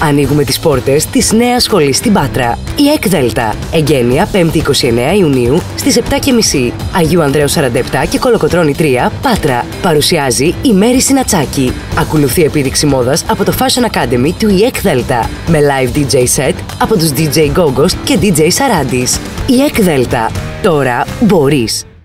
Ανοίγουμε τις πόρτες της νέας σχολής στην Πάτρα. Η Εκδέλτα, Εγγένεια 5η 29 Ιουνίου στις 7.30. Αγίου Ανδρέου 47 και Κολοκοτρώνη 3, Πάτρα. Παρουσιάζει η Μέρη Συνατσάκη. Ακολουθεί επίδειξη μόδας από το Fashion Academy του ΙΕΚ Δέλτα. Με live DJ set από τους DJ Gogos και DJ Sarandis. Η Εκδέλτα, Τώρα μπορείς.